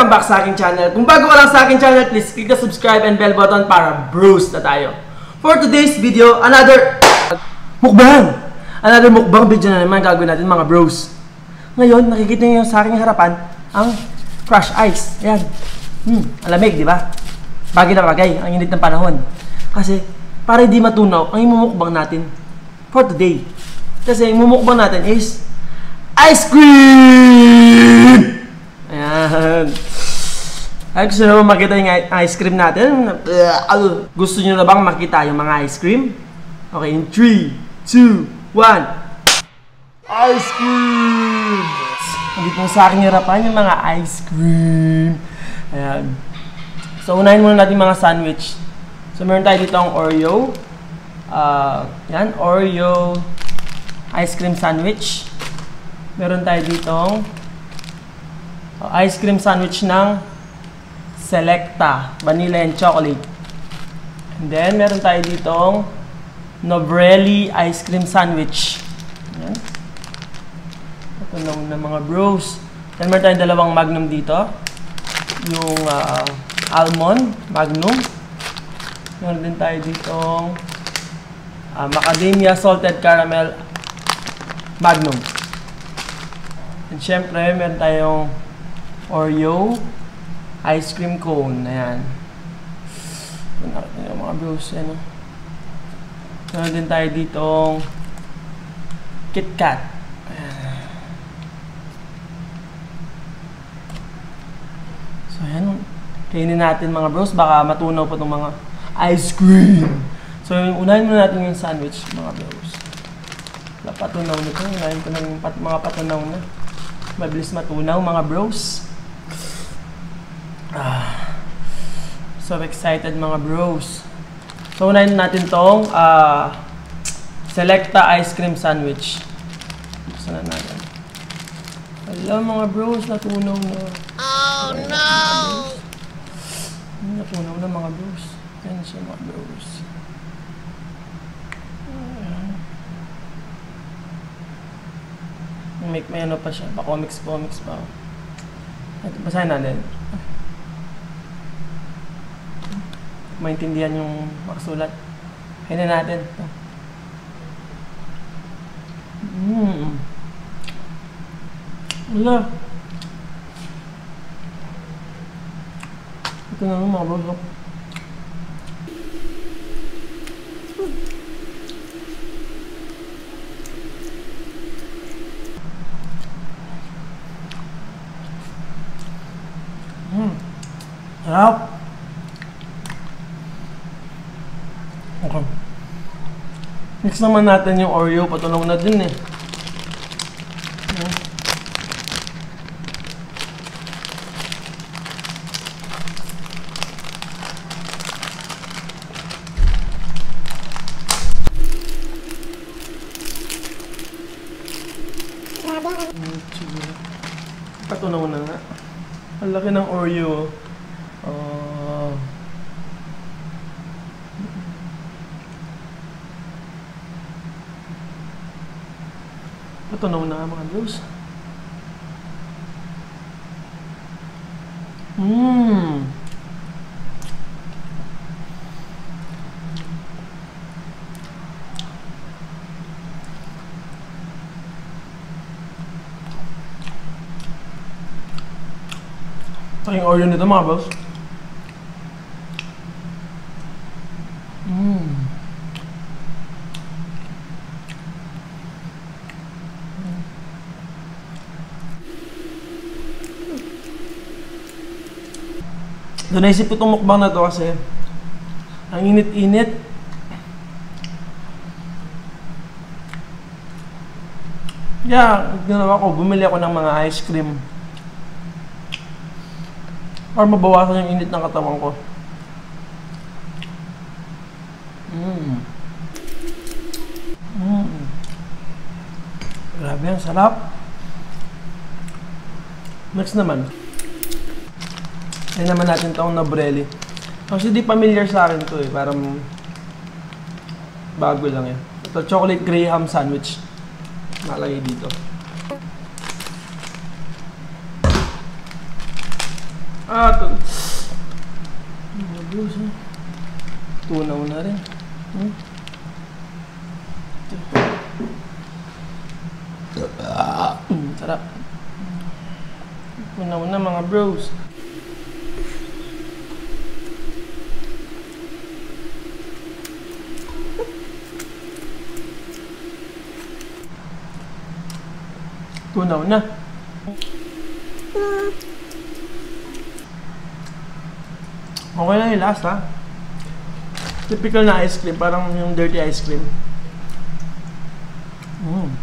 Welcome back sa aking channel. Kung bago ka lang sa aking channel, please click the subscribe and bell button para bros na tayo. For today's video, another mukbang! Another mukbang video na naman gagawin natin mga bros. Ngayon, nakikita niyo sa aking harapan ang crush ice. Ayan. Hmm, alamig, di ba? Bagay na bagay, ang init ng panahon. Kasi, para hindi matunaw, ang imumukbang natin for today. Kasi, ang imumukbang natin is ice cream! Ayan. Ay, gusto nyo makita yung ice cream natin? Uh, gusto nyo na bang makita yung mga ice cream? Okay, in 3, 2, 1. Ice cream! Hindi po sa aking harapan yung mga ice cream. Ayan. So, unahin muna natin mga sandwich. So, meron tayo dito ang Oreo. Ah, yan, Oreo ice cream sandwich. Meron tayo ditong uh, ice cream sandwich ng Selecta, vanilla and chocolate. And then, meron tayo ditong Nobrelli ice cream sandwich. Ayan. Ito na na mga bros. Then, meron tayong dalawang magnum dito. Yung ah, almond magnum. Meron din tayo ditong ah, macadamia salted caramel magnum. And syempre, meron tayong Oreo ice cream cone. Ayan. Natin yung mga. Ayan, oh. Meron din tayo ditong Kit Kat. Ayan. So, ayan. Kainin natin mga bros. Baka matunaw pa itong mga ice cream. So, unahin muna natin yung sandwich, mga bros. Wala patunaw nito. Unahin ko ng pat, mga patunaw na. Mabilis matunaw, mga bros. Ah, so excited, mga bros. So, unahin natin tong ah, Selecta ice cream sandwich. Buksan na natin. Hello, mga bros. Natunaw na. Oh, no! Natunaw na, mga bros. Yan siya, mga bros. May, may ano pa siya, pa comics comics pa. Ito, basahin natin. Maintindihan yung makasulat. Kaya natin. Ito. Mm. Wala. Ito na mga bro. Mm. Sarap. Okay. Mix naman natin yung Oreo. Patunaw na din eh. Ayan. Mm, sige. Patunaw na nga. Ang laki ng Oreo. Patunaw na mga bros. Mmm. Ito yung Oreo nito mga bros. Mmm. Naisip ko itong mukbang na to kasi ang init-init. Yeah, ginawa ko, bumili ako ng mga ice cream. Para mabawasan yung init ng katawan ko. Mmm. Mmm. Grabe, ang sarap. Next naman. Yan naman natin itong Nobrelli. Kasi di familiar sa akin to eh. Parang bago lang yan. Ito, chocolate graham sandwich. Nalagay dito. Ah, ito. Bros, ha? Tunaw na rin. Hmm? Mm, sarap. Tunaw na mga bros. Tunaw na. Okay lang yung last ha. Typical na ice cream, parang yung dirty ice cream. Mm.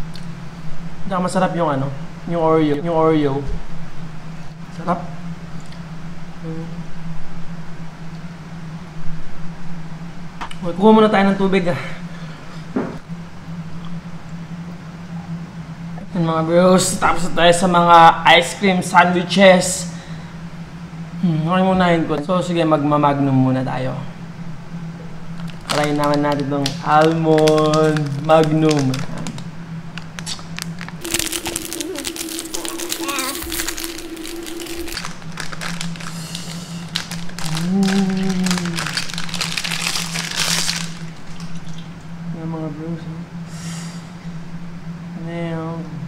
Masarap yung ano, yung Oreo, yung Oreo. Sarap. Mm. Okay, kuha muna tayo ng tubig ah. Yan mga bros, tapos na tayo sa mga ice cream sandwiches. Hmm, okay munahin ko. So sige, magmamagnum muna tayo. Try naman natin itong almond magnum. Mm. Yan mga bros. oh. Ano yun?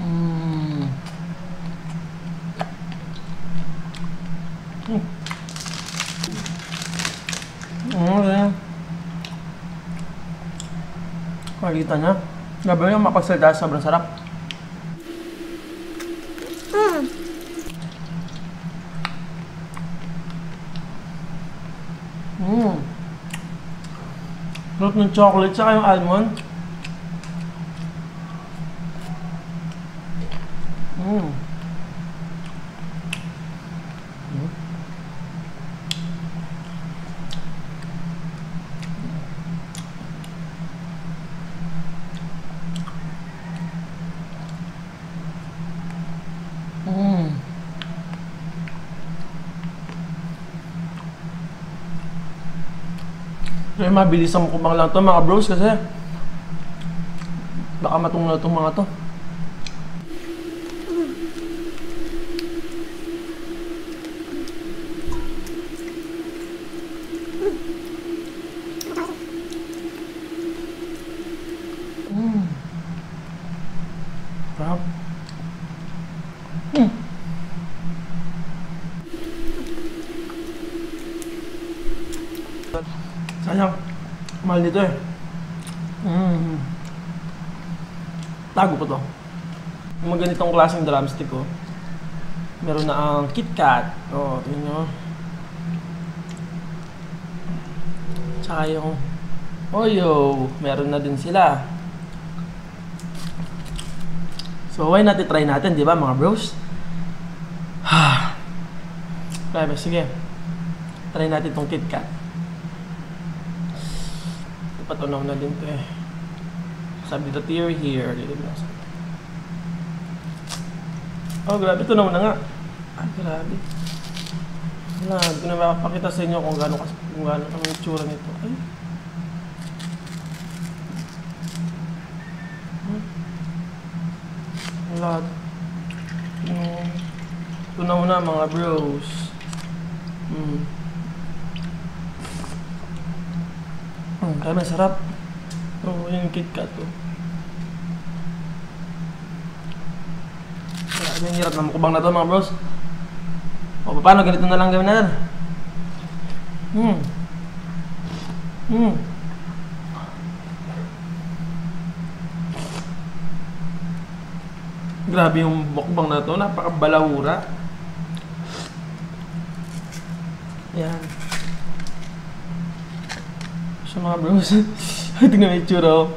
Mm. Mm. Mm. Okay. Makikita niya. Grabe yung mapagsalita, sobrang sarap. Mm. Sarap ng chocolate, saka yung almond. Mm. Mm. Mm. Kaya mabilis ang mukbang lang to mga bros kasi baka matunglo itong mga to. Mm. Sarap. Mm. Sayang. Mahal nito eh. Mm. Tago po to. Yung mga ganitong klaseng drumstick ko. Meron na ang KitKat. Oo, oh, tingnan nyo. Tsaka yung Oyo. Meron na din sila. So, why not try natin, di ba mga bros? Ha. Kaya, sige. Try natin tong KitKat. Patunaw na din to eh. Sabi the theory here. Oh, grabe. Tunaw na nga. Ay, grabe. Wala, hindi na mapapakita sa inyo kung gaano kas kung gaano ang itsura nito. Ay. Hmm. Wala. Yung tunaw na mga bros. Hmm. Hmm, kaya masarap. Oo, oh, yung KitKat to. Grabe, ang hirap na mukbang na to mga bros. O, paano? Ganito na lang gawin natin. Hmm. Hmm. Grabe yung mukbang na to. Napakabalahura. Yan. Sa mga bros. Tingnan mo yung tsura oh.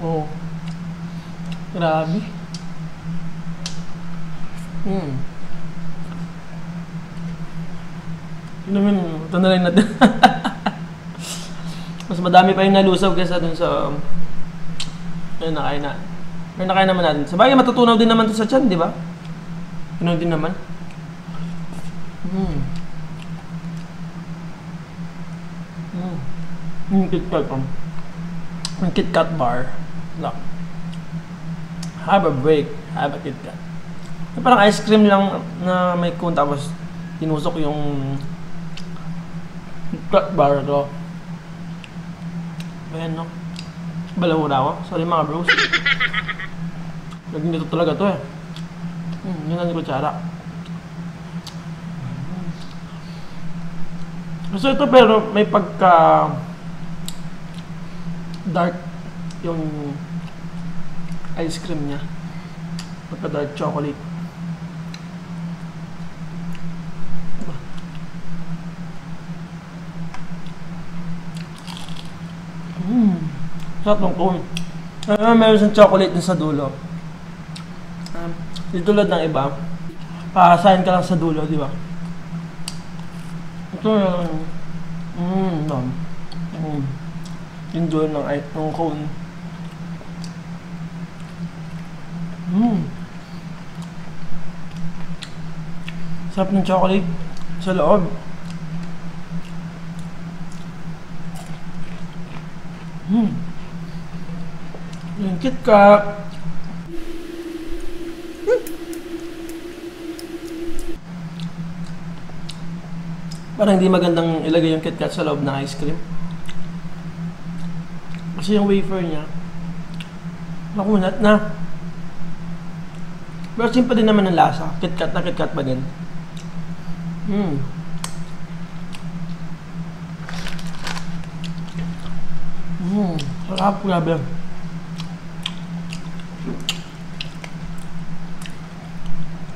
Oh. Grabe. Hmm. Yun naman, ito na lang natin. Mas madami pa yung nalusaw kaysa dun sa... Um, ayun, nakain na. Pero nakain naman natin. Sa bagay, matutunaw din naman to sa tiyan, di ba? Tunaw din naman. Hmm. Hmm, KitKat. Um. Yung Kit Kat bar. No. Have a break. Have a Kit Kat. Yung parang ice cream lang na may cone tapos tinusok yung Kit Kat bar to. Ayan no. Balaw na ako. Sorry mga bros. Naging dito talaga to eh. Hmm, yun ang kutsara. Gusto ito pero may pagka dark yung ice cream niya. Pagka dark chocolate. Mmm. Sarap ng cone. Ah, meron siyang chocolate din sa dulo. Um, di tulad ng iba, paasahin ka lang sa dulo, di ba? Ito yung, mmm, no. Mm. Yung dulo ng, ng cone. Mmm. Sarap ng chocolate sa loob. Hmm. Yung KitKat. Parang hindi magandang ilagay yung KitKat sa loob ng ice cream. Kasi yung wafer niya, makunat na. Pero simple din naman ang lasa. KitKat na KitKat pa din. Hmm. Hmm. Sarap, grabe.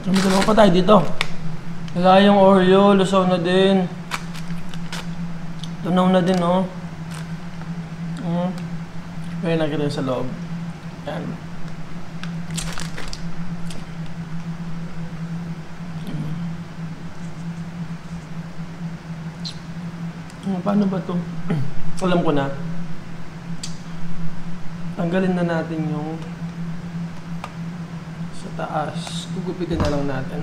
Kami dalawa pa tayo dito. Wala yung Oreo, lusaw na din. Tunaw na din, oh. Mm. Kaya nakita sa loob. Yan. Hmm, paano ba to? Alam ko na. Tanggalin na natin yung sa taas. Gugupitin na lang natin.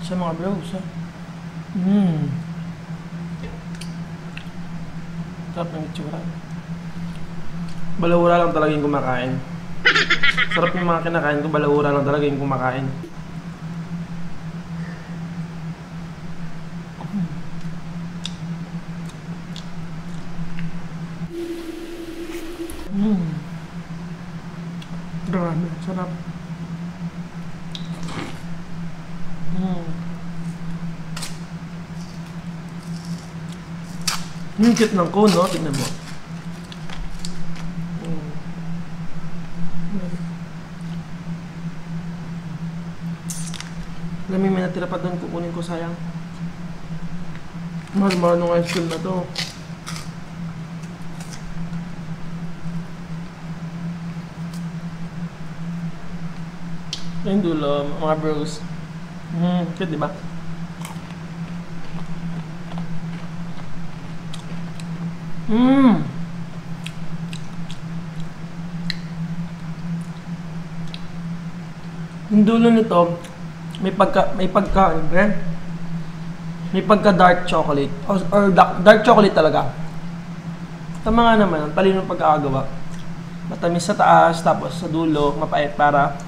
Sa mga bros, ha? Mmm. Sarap ng itsura. Balawura lang talaga yung kumakain. Sarap yung mga kinakain ko, balawura lang talaga yung kumakain. Mmm. Grabe, sarap. Mmm. Yung cute ng cone, no? Tignan mo. Mm. Alam mo, may natira pa doon. Kukunin ko, sayang. Mahal-mahal nung ice cream na to. Yung dulo, mga bros. Hmm, cute, di Mmm! Yung dulo nito, may pagka, may pagka, yan? May pagka dark chocolate. Or, or dark, dark chocolate talaga. Tama nga naman, ang talino ng pagkakagawa. Matamis sa taas, tapos sa dulo, mapait para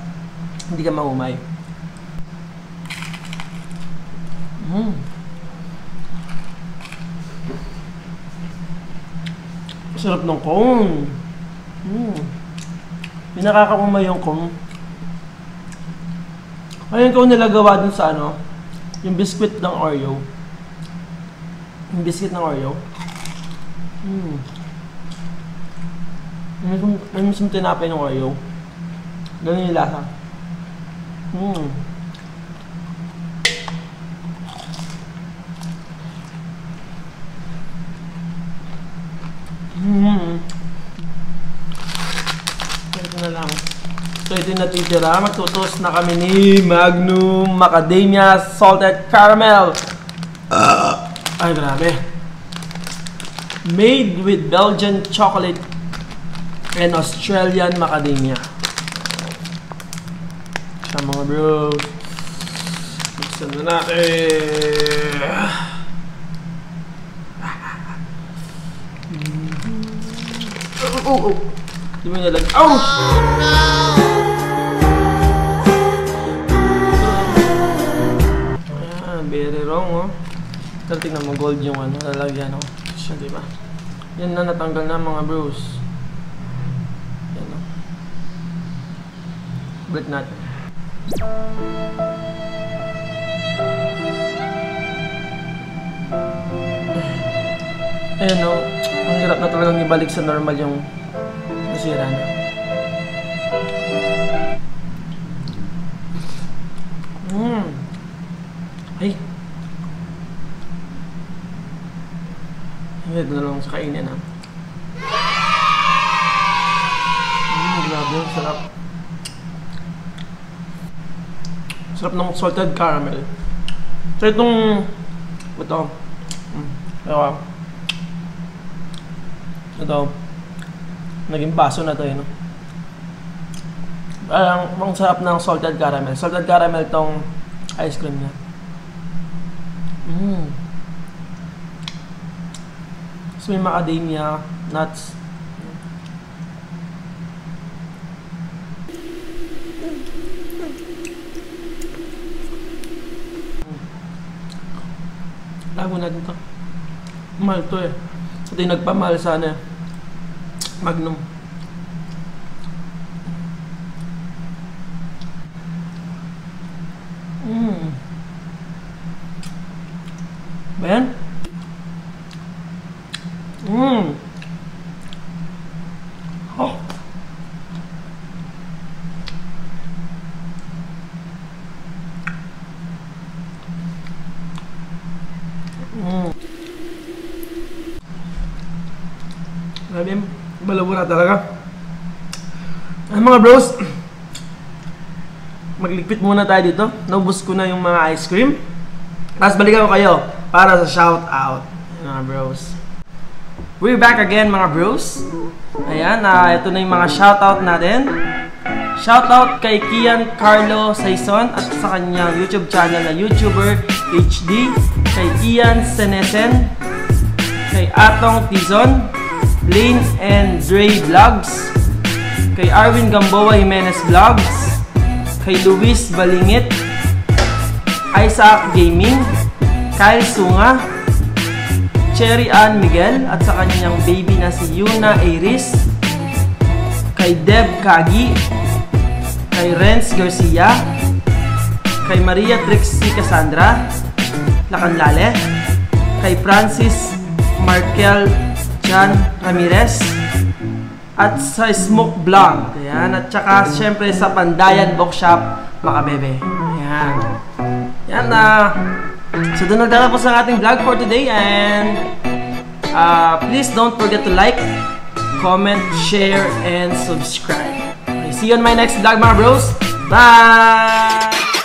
hindi ka mahumay. Mm. Sarap ng cone. Mm. Pinakakaumay yung cone. Ayun ko nilagawa dun sa ano, yung biscuit ng Oreo. Yung biscuit ng Oreo. Mm. Yung, yung mismo tinapay ng Oreo. Ganun yung lasa. Mm. Mm. So, ito na lang. Yung natitira. Magtutos na kami ni Magnum Macadamia Salted Caramel. Ay, grabe. Made with Belgian chocolate and Australian macadamia. Sa mga bro. Buksan na natin. Oh, oh, oh. Di mo nilalag. Oh! Ayan, very wrong, oh. Pero tingnan mo, gold yung ano, lalagyan, oh. Siya, di ba? Yan na natanggal na mga bros. Yan, oh. Break natin. Ayan, oh. Ang hirap na talagang ibalik sa normal yung nasira na. Hindi na lang sa kainin ah. Mm, grabe, ang sarap. Sarap ng salted caramel. So itong ito. Mm, ewan. Ito. Naging baso na to eh, no? Parang ang sarap ng salted caramel. Salted caramel tong ice cream niya. Mmm. May macadamia, nuts. Lago natin to. Mahal to eh. Ito yung nagpamahal sana. Magnum. Mm. Ba yan? Mm. Oh. Mm. Grabe, na talaga. Ay, mga bros, magligpit muna tayo dito. Naubos ko na yung mga ice cream. Tapos balikan ko kayo para sa shout out. Mga bros. We're back again mga bros. Ayan, uh, ito na yung mga shout out natin. Shout out kay Kian Carlo Saison at sa kanyang YouTube channel na YouTuber HD. Kay Ian Senesen. Kay Atong Tizon. Lane and Dre Vlogs. Kay Arwin Gamboa Jimenez Vlogs. Kay Luis Balingit, Isaac Gaming, Kyle Sunga, Cherry Ann Miguel. At sa kanyang baby na si Yuna Iris, kay Deb Kagi, kay Renz Garcia, kay Maria Trixie Cassandra, Lacanlale, kay Francis Markel Jan Ramirez, at sa Smoke Vlog. Ayan. At saka, syempre, sa Pandayan Bookshop, Makabebe. Ayan. Ayan na. so, doon nagtatapos ang ating vlog for today. And, uh, please don't forget to like, comment, share, and subscribe. Okay, see you on my next vlog, mga bros. Bye!